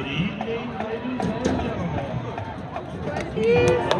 Good evening, ladies and gentlemen.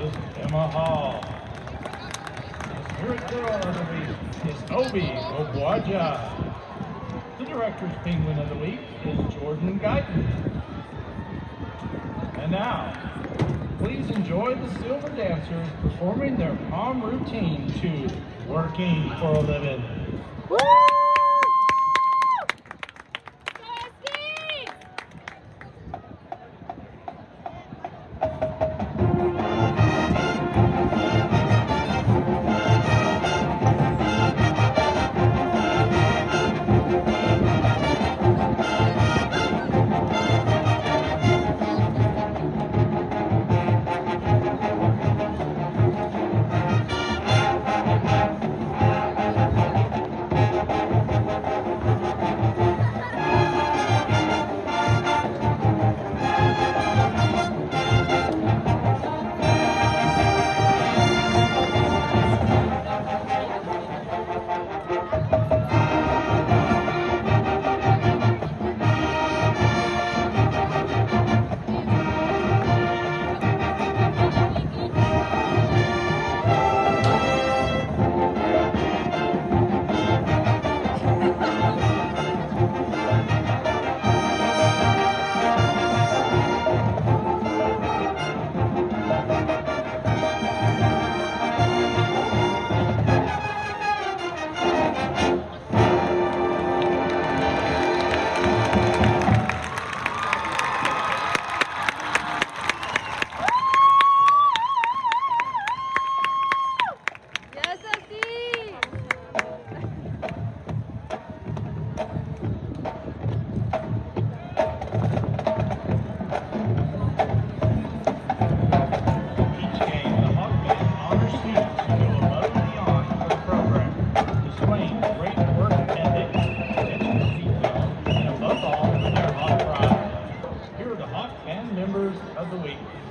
Is Emma Hall. The Spirit Girl of the Week is Obi Obuaja. The Director's Penguin of the Week is Jordan Guyton. And now, please enjoy the Silver Dancers performing their pom routine to Working for a Living. Yes, of the week.